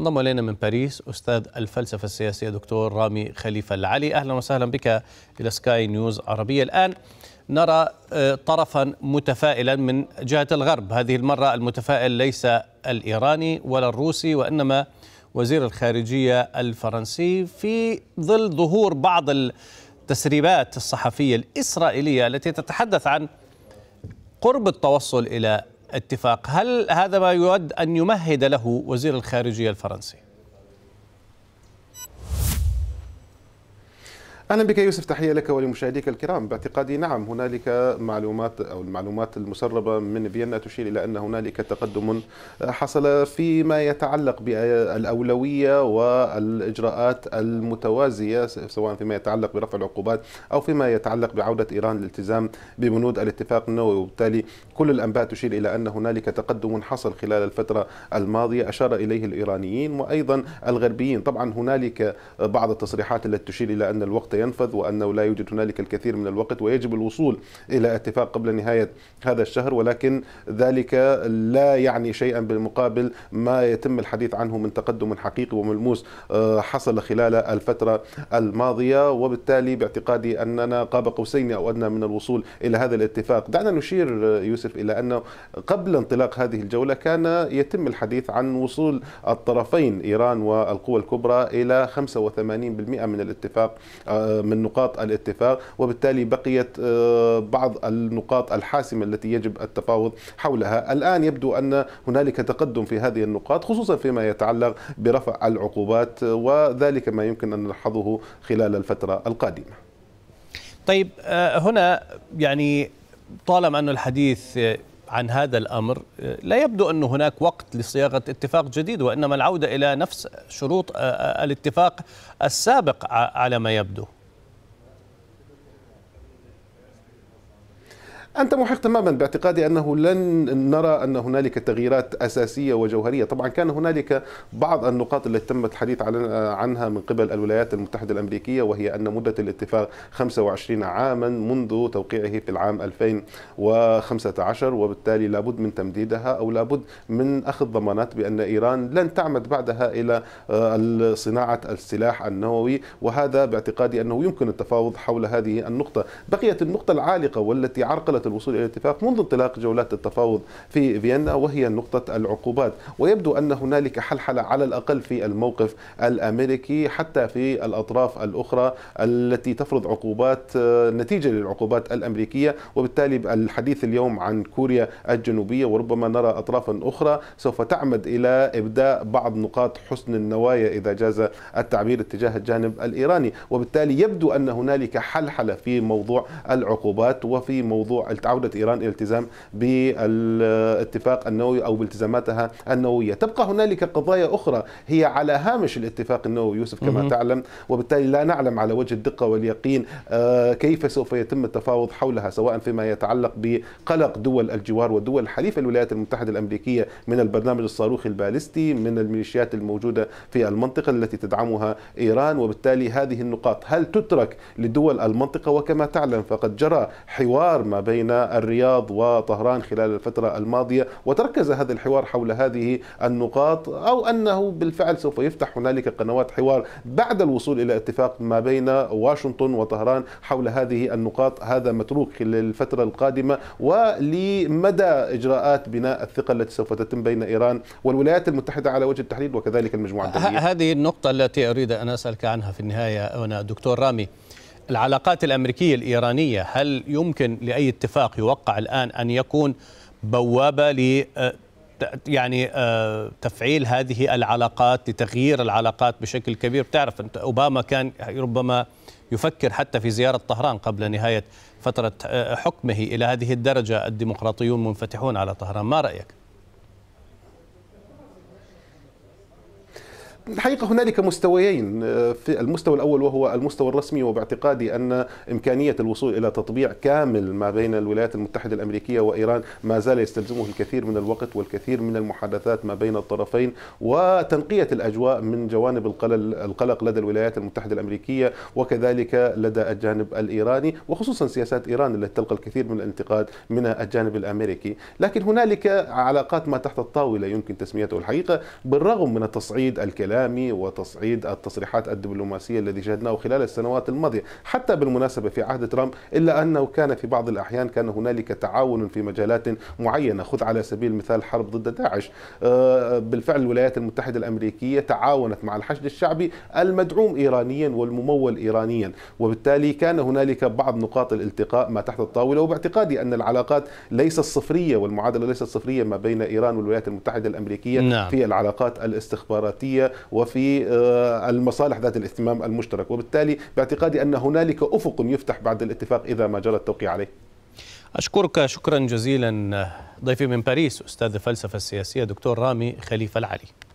انضم إلينا من باريس أستاذ الفلسفة السياسية دكتور رامي خليفة العلي. أهلا وسهلا بك إلى سكاي نيوز عربية. الآن نرى طرفا متفائلا من جهة الغرب. هذه المرة المتفائل ليس الإيراني ولا الروسي وإنما وزير الخارجية الفرنسي. في ظل ظهور بعض التسريبات الصحفية الإسرائيلية التي تتحدث عن قرب التوصل إلى اتفاق. هل هذا ما يود أن يمهد له وزير الخارجية الفرنسي؟ أهلا بك يوسف تحية لك ولمشاهديك الكرام. باعتقادي نعم هنالك معلومات أو المعلومات المسربة من فيينا تشير إلى أن هنالك تقدم حصل فيما يتعلق بالأولوية والإجراءات المتوازية سواء فيما يتعلق برفع العقوبات أو فيما يتعلق بعودة إيران للالتزام ببنود الاتفاق النووي. وبالتالي كل الأنباء تشير إلى أن هنالك تقدم حصل خلال الفترة الماضية أشار إليه الإيرانيين وأيضا الغربيين. طبعا هنالك بعض التصريحات التي تشير إلى أن الوقت ينفذ وأنه لا يوجد هنالك الكثير من الوقت ويجب الوصول إلى اتفاق قبل نهاية هذا الشهر ولكن ذلك لا يعني شيئا بالمقابل ما يتم الحديث عنه من تقدم حقيقي وملموس حصل خلال الفترة الماضية وبالتالي باعتقادي أننا قاب قوسين أو أدنى من الوصول إلى هذا الاتفاق. دعنا نشير يوسف إلى أنه قبل انطلاق هذه الجولة كان يتم الحديث عن وصول الطرفين إيران والقوى الكبرى إلى 85% من الاتفاق من نقاط الاتفاق وبالتالي بقيت بعض النقاط الحاسمة التي يجب التفاوض حولها. الآن يبدو أن هنالك تقدم في هذه النقاط خصوصا فيما يتعلق برفع العقوبات وذلك ما يمكن أن نلحظه خلال الفترة القادمة. طيب هنا يعني طالما أن الحديث عن هذا الأمر لا يبدو أن هناك وقت لصياغة اتفاق جديد وإنما العودة إلى نفس شروط الاتفاق السابق على ما يبدو. أنت محق تماما باعتقادي أنه لن نرى أن هنالك تغييرات أساسية وجوهرية. طبعا كان هنالك بعض النقاط التي تم الحديث عنها من قبل الولايات المتحدة الأمريكية وهي أن مدة الاتفاق 25 عاما منذ توقيعه في العام 2015 وبالتالي لابد من تمديدها أو لابد من أخذ ضمانات بأن إيران لن تعمد بعدها إلى صناعة السلاح النووي. وهذا باعتقادي أنه يمكن التفاوض حول هذه النقطة. بقيت النقطة العالقة والتي عرقلت الوصول إلى الاتفاق منذ انطلاق جولات التفاوض في فيينا وهي نقطة العقوبات. ويبدو أن هنالك حلحلة على الأقل في الموقف الأمريكي حتى في الأطراف الأخرى التي تفرض عقوبات نتيجة للعقوبات الأمريكية. وبالتالي الحديث اليوم عن كوريا الجنوبية وربما نرى اطرافا أخرى سوف تعمد إلى إبداء بعض نقاط حسن النوايا إذا جاز التعبير اتجاه الجانب الإيراني. وبالتالي يبدو أن هنالك حلحلة في موضوع العقوبات وفي موضوع عودة إيران إلى الالتزام بالاتفاق النووي أو بالتزاماتها النووية. تبقى هنالك قضايا أخرى هي على هامش الاتفاق النووي يوسف كما تعلم. وبالتالي لا نعلم على وجه الدقة واليقين كيف سوف يتم التفاوض حولها سواء فيما يتعلق بقلق دول الجوار ودول حليف الولايات المتحدة الأمريكية من البرنامج الصاروخي البالستي من الميليشيات الموجودة في المنطقة التي تدعمها إيران. وبالتالي هذه النقاط هل تترك لدول المنطقة؟ وكما تعلم فقد جرى حوار ما بين الرياض وطهران خلال الفترة الماضية وتركز هذا الحوار حول هذه النقاط أو أنه بالفعل سوف يفتح هنالك قنوات حوار بعد الوصول إلى اتفاق ما بين واشنطن وطهران حول هذه النقاط. هذا متروك خلال الفترة القادمة ولمدى إجراءات بناء الثقة التي سوف تتم بين إيران والولايات المتحدة على وجه التحديد وكذلك المجموعة الدولية. هذه النقطة التي أريد أن أسألك عنها في النهاية هنا دكتور رامي. العلاقات الأمريكية الإيرانية هل يمكن لأي اتفاق يوقع الآن أن يكون بوابة ل يعني تفعيل هذه العلاقات لتغيير العلاقات بشكل كبير؟ بتعرف أنت أوباما كان ربما يفكر حتى في زيارة طهران قبل نهاية فترة حكمه إلى هذه الدرجة الديمقراطيون منفتحون على طهران. ما رأيك؟ الحقيقة هنالك مستويين في المستوى الأول وهو المستوى الرسمي وباعتقادي أن إمكانية الوصول إلى تطبيع كامل ما بين الولايات المتحدة الأمريكية وإيران ما زال يستلزمه الكثير من الوقت والكثير من المحادثات ما بين الطرفين وتنقية الأجواء من جوانب القلق لدى الولايات المتحدة الأمريكية وكذلك لدى الجانب الإيراني وخصوصا سياسات إيران التي تلقى الكثير من الانتقاد من الجانب الأمريكي. لكن هنالك علاقات ما تحت الطاولة يمكن تسميته الحقيقة بالرغم من التصعيد الكلامي وتصعيد التصريحات الدبلوماسية الذي شهدناه خلال السنوات الماضية حتى بالمناسبة في عهد ترامب إلا أنه كان في بعض الأحيان كان هنالك تعاون في مجالات معينة. خذ على سبيل المثال حرب ضد داعش. آه، بالفعل الولايات المتحدة الأمريكية تعاونت مع الحشد الشعبي المدعوم إيرانيا والممول إيرانيا. وبالتالي كان هنالك بعض نقاط الالتقاء ما تحت الطاولة وباعتقادي أن العلاقات ليست صفرية والمعادلة ليست صفرية ما بين إيران والولايات المتحدة الأمريكية نعم. في العلاقات الاستخباراتية وفي آه، المصالح ذات الاهتمام المشترك. وبالتالي باعتقادي أن هنالك أفق يفتح بعد الاتفاق إذا ما جرى التوقيع عليه. أشكرك شكرا جزيلا ضيفي من باريس أستاذ الفلسفة السياسية دكتور رامي خليفة العلي.